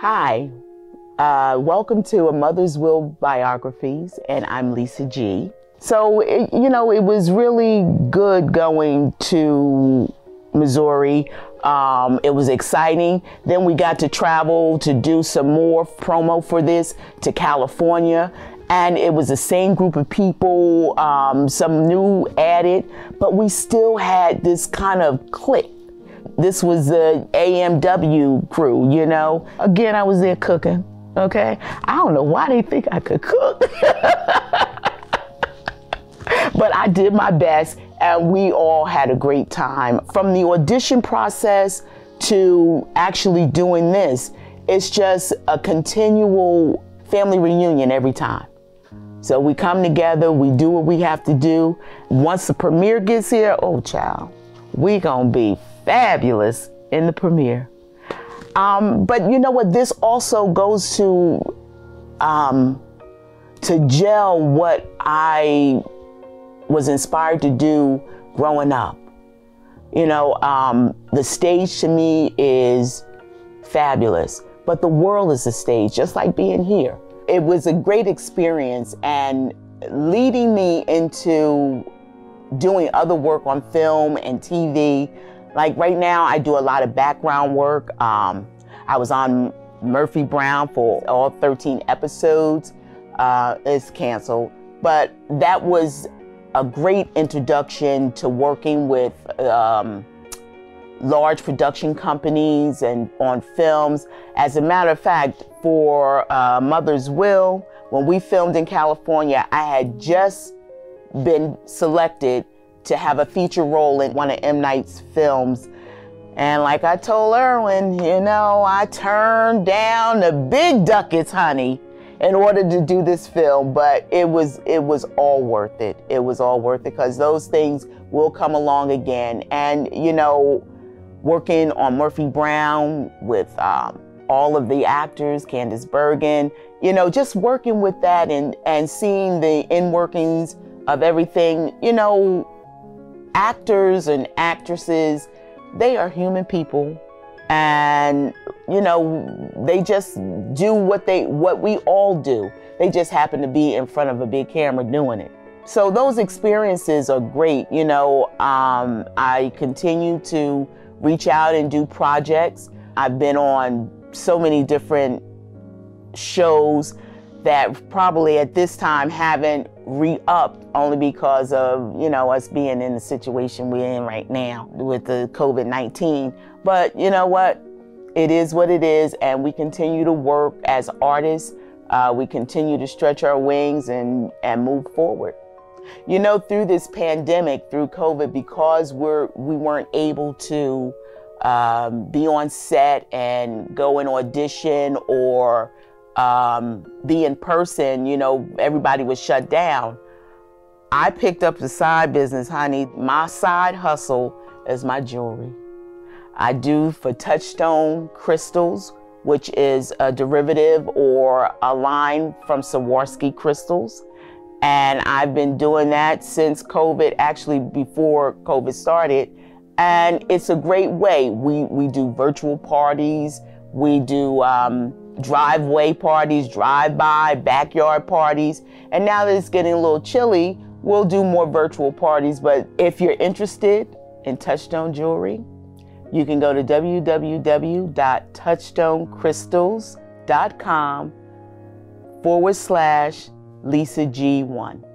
Hi, uh, welcome to A Mother's Will Biographies, and I'm Lisa G. So, it, you know, it was really good going to Missouri. Um, it was exciting. Then we got to travel to do some more promo for this to California. And it was the same group of people, um, some new added, but we still had this kind of click. This was the AMW crew, you know. Again, I was there cooking, okay? I don't know why they think I could cook. but I did my best and we all had a great time. From the audition process to actually doing this, it's just a continual family reunion every time. So we come together, we do what we have to do. Once the premiere gets here, oh child, we gonna be fabulous in the premiere. Um, but you know what? This also goes to um, to gel what I was inspired to do growing up. You know, um, the stage to me is fabulous, but the world is a stage, just like being here. It was a great experience and leading me into doing other work on film and TV. Like right now, I do a lot of background work. Um, I was on Murphy Brown for all 13 episodes. Uh, it's canceled, but that was a great introduction to working with um, large production companies and on films. As a matter of fact, for uh, Mother's Will, when we filmed in California, I had just been selected to have a feature role in one of M. Night's films. And like I told Erwin, you know, I turned down the big ducats, honey in order to do this film, but it was it was all worth it. It was all worth it because those things will come along again. And you know, working on Murphy Brown with um, all of the actors, Candice Bergen, you know, just working with that and and seeing the in workings of everything. You know, actors and actresses, they are human people. And you know they just do what they what we all do. They just happen to be in front of a big camera doing it. So those experiences are great you know. Um, i continue to reach out and do projects. I've been on so many different shows that probably at this time haven't re-upped only because of you know us being in the situation we're in right now with the covid-19 but you know what? It is what it is and we continue to work as artists. Uh, we continue to stretch our wings and and move forward. You know through this pandemic through covid because we're we weren't able to um, be on set and go and audition or um, be in person, you know, everybody was shut down. I picked up the side business, honey. My side hustle is my jewelry. I do for Touchstone Crystals, which is a derivative or a line from Swarovski crystals. And I've been doing that since COVID, actually before COVID started. And it's a great way. We, we do virtual parties. We do um, driveway parties, drive-by, backyard parties. And now that it's getting a little chilly, we'll do more virtual parties. But if you're interested in Touchstone Jewelry, you can go to www.touchstonecrystals.com forward slash Lisa G1.